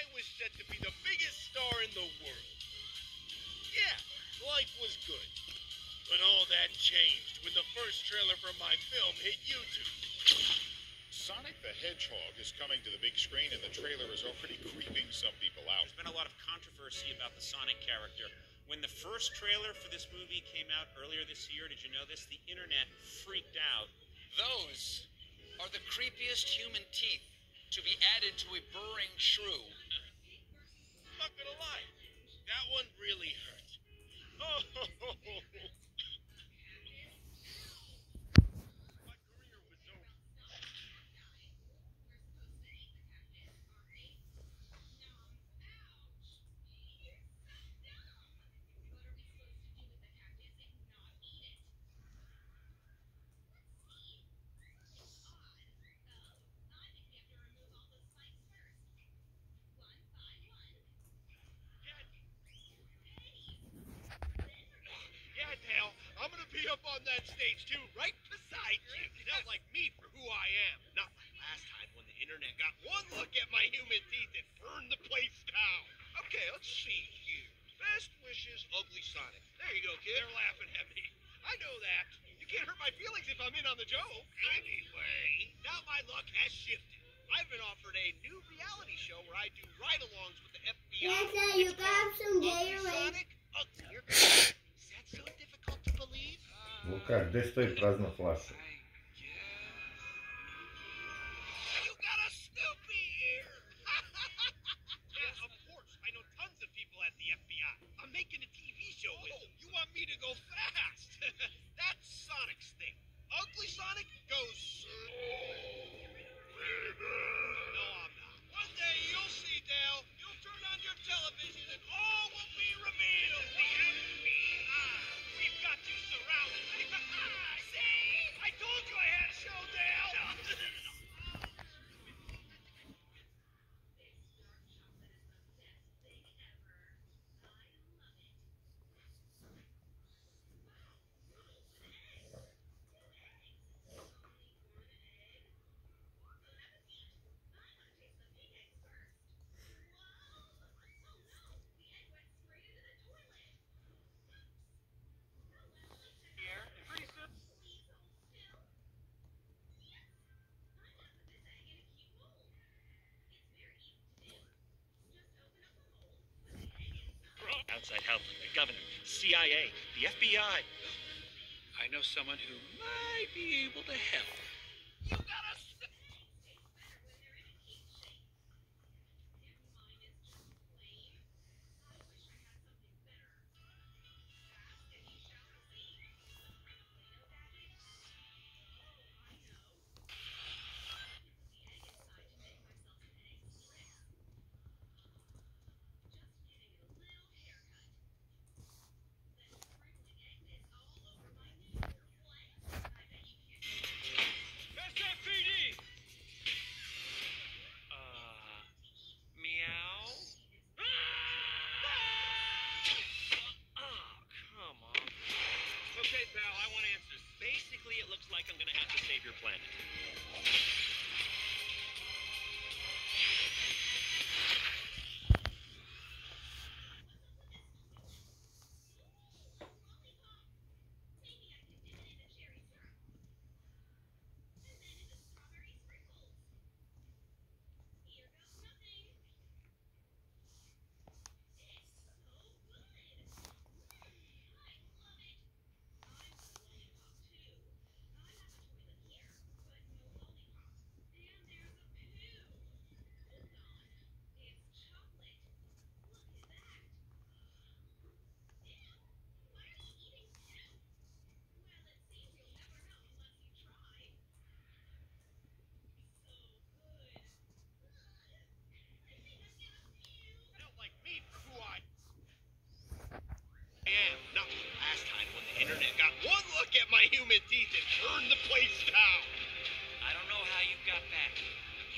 I was set to be the biggest star in the world. Yeah, life was good. But all that changed when the first trailer for my film hit YouTube. Sonic the Hedgehog is coming to the big screen, and the trailer is already creeping some people out. There's been a lot of controversy about the Sonic character. When the first trailer for this movie came out earlier this year, did you know this? The internet freaked out. Those are the creepiest human teeth to be added to a burring shrew. Not gonna lie, that one really hurt. Oh, my career was over. Yeah, Dale, I'm gonna be up on that stage too, right beside you. They'll like me for who I am, not like last time when the internet got one look at my human teeth and burned the place down. Okay, let's see here. Best wishes, Ugly Sonic. There you go, kid. They're laughing at me. I know that. You can't hurt my feelings if I'm in on the joke. Anyway, now my luck has shifted. I've been offered a new reality show where I do ride-alongs with the FBI. Yes, you It's got some Ugly Gatorade. Sonic, Uglier. Is that so difficult to believe? Go fast? That's thing. Ugly Sonic goes. Outside help, the governor, CIA, the FBI. I know someone who might be able to help. You got pal, I want answers. Basically, it looks like I'm gonna have to save your planet. am nothing last time when the internet got one look at my human teeth and turned the place down. I don't know how you got back.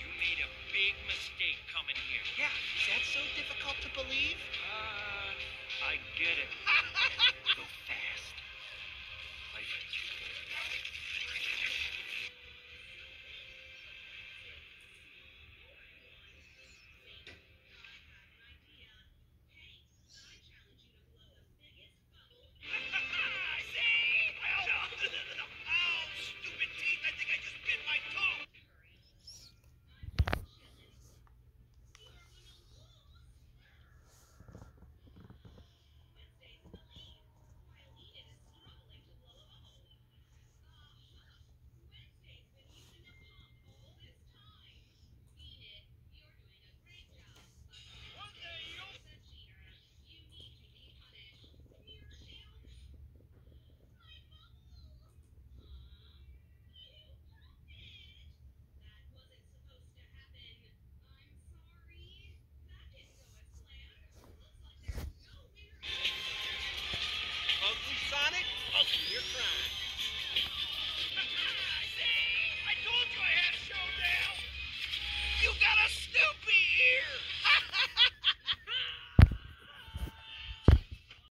You made a big mistake coming here. Yeah, is that so difficult to believe? Uh, I get it. Go fast.